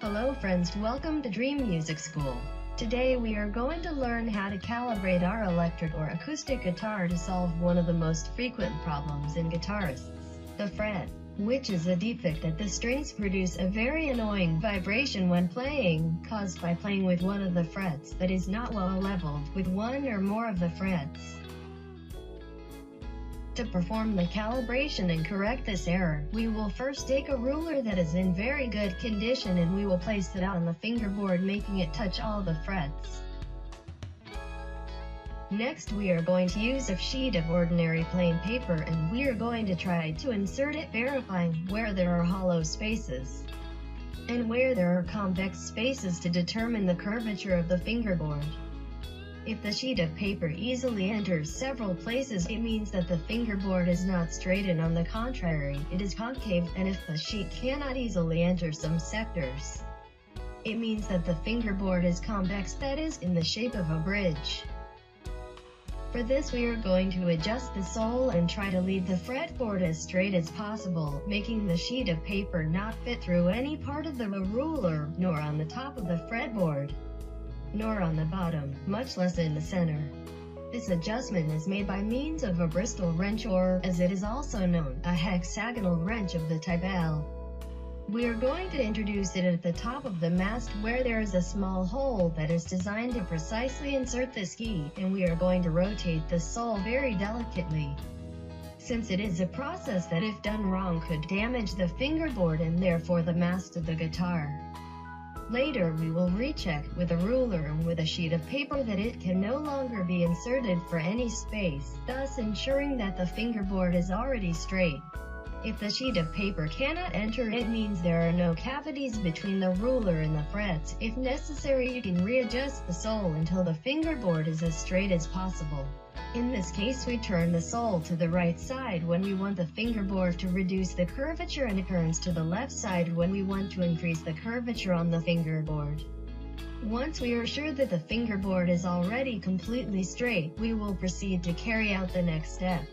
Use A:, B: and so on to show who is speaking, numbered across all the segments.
A: Hello friends, welcome to Dream Music School. Today we are going to learn how to calibrate our electric or acoustic guitar to solve one of the most frequent problems in guitarists, the fret, which is a defect that the strings produce a very annoying vibration when playing, caused by playing with one of the frets that is not well leveled with one or more of the frets. To perform the calibration and correct this error, we will first take a ruler that is in very good condition and we will place it on the fingerboard making it touch all the frets. Next we are going to use a sheet of ordinary plain paper and we are going to try to insert it verifying where there are hollow spaces and where there are convex spaces to determine the curvature of the fingerboard. If the sheet of paper easily enters several places it means that the fingerboard is not straight and on the contrary, it is concave, and if the sheet cannot easily enter some sectors, it means that the fingerboard is convex that is, in the shape of a bridge. For this we are going to adjust the sole and try to leave the fretboard as straight as possible, making the sheet of paper not fit through any part of the ruler, nor on the top of the fretboard nor on the bottom, much less in the center. This adjustment is made by means of a Bristol wrench or, as it is also known, a hexagonal wrench of the type L. We are going to introduce it at the top of the mast where there is a small hole that is designed to precisely insert this key, and we are going to rotate the sole very delicately. Since it is a process that if done wrong could damage the fingerboard and therefore the mast of the guitar. Later we will recheck with a ruler and with a sheet of paper that it can no longer be inserted for any space, thus ensuring that the fingerboard is already straight. If the sheet of paper cannot enter it means there are no cavities between the ruler and the frets. If necessary you can readjust the sole until the fingerboard is as straight as possible. In this case we turn the sole to the right side when we want the fingerboard to reduce the curvature and turns to the left side when we want to increase the curvature on the fingerboard. Once we are sure that the fingerboard is already completely straight, we will proceed to carry out the next step,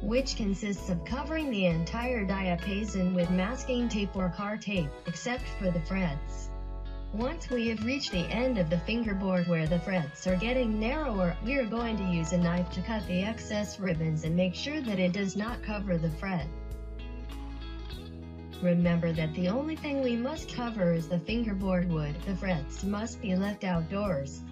A: which consists of covering the entire diapason with masking tape or car tape, except for the frets. Once we have reached the end of the fingerboard where the frets are getting narrower, we are going to use a knife to cut the excess ribbons and make sure that it does not cover the fret. Remember that the only thing we must cover is the fingerboard wood, the frets must be left outdoors.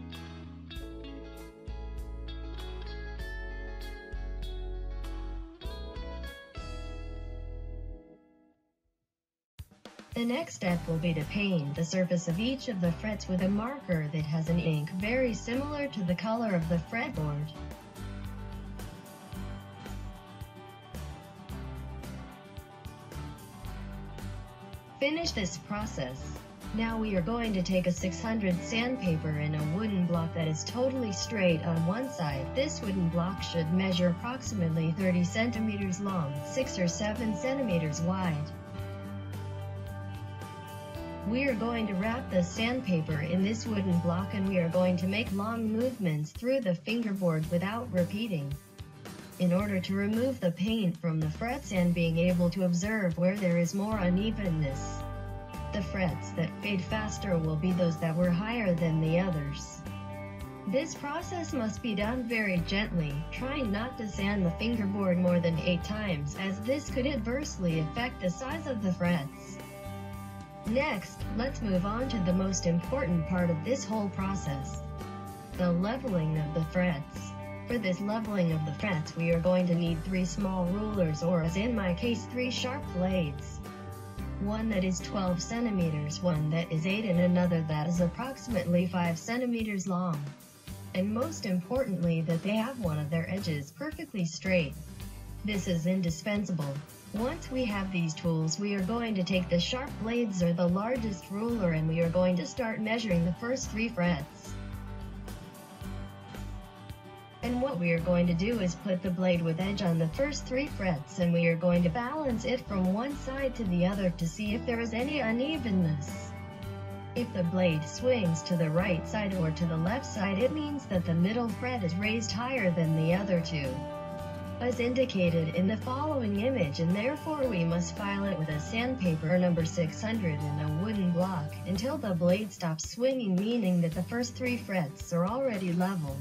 A: The next step will be to paint the surface of each of the frets with a marker that has an ink very similar to the color of the fretboard. Finish this process. Now we are going to take a 600 sandpaper and a wooden block that is totally straight on one side. This wooden block should measure approximately 30 centimeters long, 6 or 7 centimeters wide. We are going to wrap the sandpaper in this wooden block and we are going to make long movements through the fingerboard without repeating. In order to remove the paint from the frets and being able to observe where there is more unevenness. The frets that fade faster will be those that were higher than the others. This process must be done very gently, trying not to sand the fingerboard more than 8 times as this could adversely affect the size of the frets. Next, let's move on to the most important part of this whole process. The leveling of the frets. For this leveling of the frets we are going to need three small rulers or as in my case three sharp blades. One that is 12 centimeters, one that is 8 and another that is approximately 5 centimeters long. And most importantly that they have one of their edges perfectly straight. This is indispensable. Once we have these tools we are going to take the sharp blades or the largest ruler and we are going to start measuring the first three frets. And what we are going to do is put the blade with edge on the first three frets and we are going to balance it from one side to the other to see if there is any unevenness. If the blade swings to the right side or to the left side it means that the middle fret is raised higher than the other two. As indicated in the following image and therefore we must file it with a sandpaper number 600 and a wooden block until the blade stops swinging meaning that the first three frets are already level.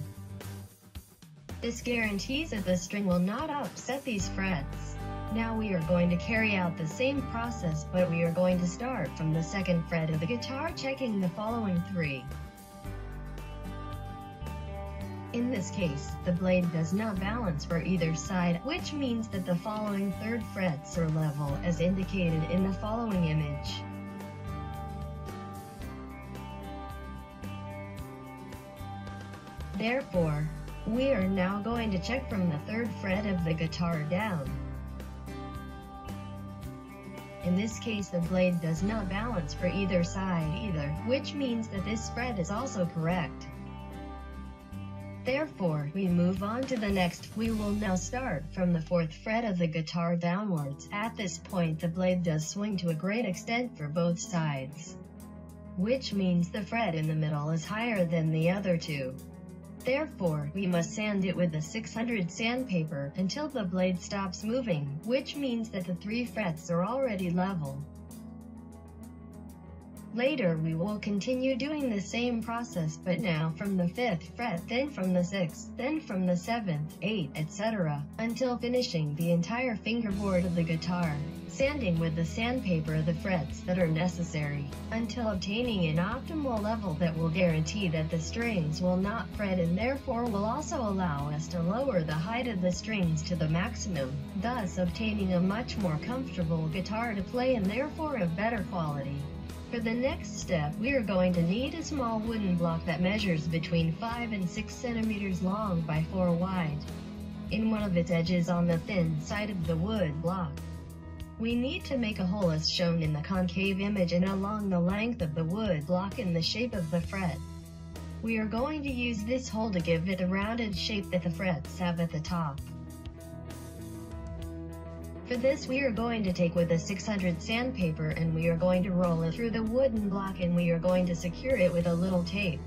A: This guarantees that the string will not upset these frets. Now we are going to carry out the same process but we are going to start from the second fret of the guitar checking the following three. In this case, the blade does not balance for either side, which means that the following third frets are level as indicated in the following image. Therefore, we are now going to check from the third fret of the guitar down. In this case the blade does not balance for either side either, which means that this fret is also correct. Therefore, we move on to the next. We will now start from the 4th fret of the guitar downwards. At this point the blade does swing to a great extent for both sides. Which means the fret in the middle is higher than the other two. Therefore, we must sand it with the 600 sandpaper until the blade stops moving, which means that the three frets are already level. Later we will continue doing the same process but now from the 5th fret, then from the 6th, then from the 7th, 8th, etc., until finishing the entire fingerboard of the guitar, sanding with the sandpaper the frets that are necessary, until obtaining an optimal level that will guarantee that the strings will not fret and therefore will also allow us to lower the height of the strings to the maximum, thus obtaining a much more comfortable guitar to play and therefore of better quality. For the next step, we are going to need a small wooden block that measures between 5 and 6 centimeters long by 4 wide. In one of its edges on the thin side of the wood block. We need to make a hole as shown in the concave image and along the length of the wood block in the shape of the fret. We are going to use this hole to give it a rounded shape that the frets have at the top. For this we are going to take with a 600 sandpaper and we are going to roll it through the wooden block and we are going to secure it with a little tape.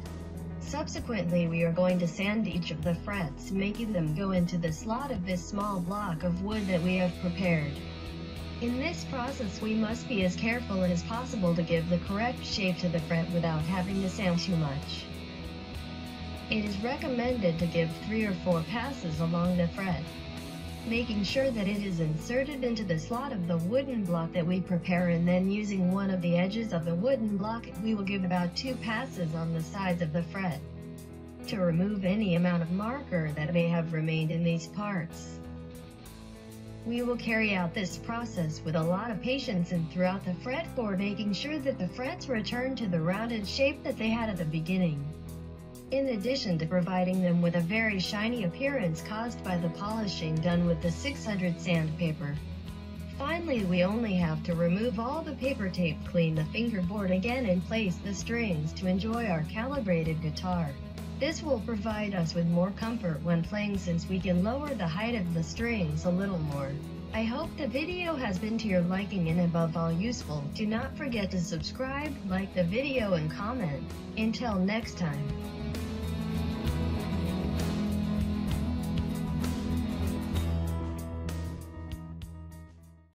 A: Subsequently we are going to sand each of the frets making them go into the slot of this small block of wood that we have prepared. In this process we must be as careful as possible to give the correct shape to the fret without having to sand too much. It is recommended to give 3 or 4 passes along the fret making sure that it is inserted into the slot of the wooden block that we prepare and then using one of the edges of the wooden block, we will give about two passes on the sides of the fret to remove any amount of marker that may have remained in these parts. We will carry out this process with a lot of patience and throughout the fretboard making sure that the frets return to the rounded shape that they had at the beginning in addition to providing them with a very shiny appearance caused by the polishing done with the 600 sandpaper. Finally we only have to remove all the paper tape clean the fingerboard again and place the strings to enjoy our calibrated guitar. This will provide us with more comfort when playing since we can lower the height of the strings a little more. I hope the video has been to your liking and above all useful. Do not forget to subscribe, like the video and comment. Until next time.